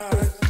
heart.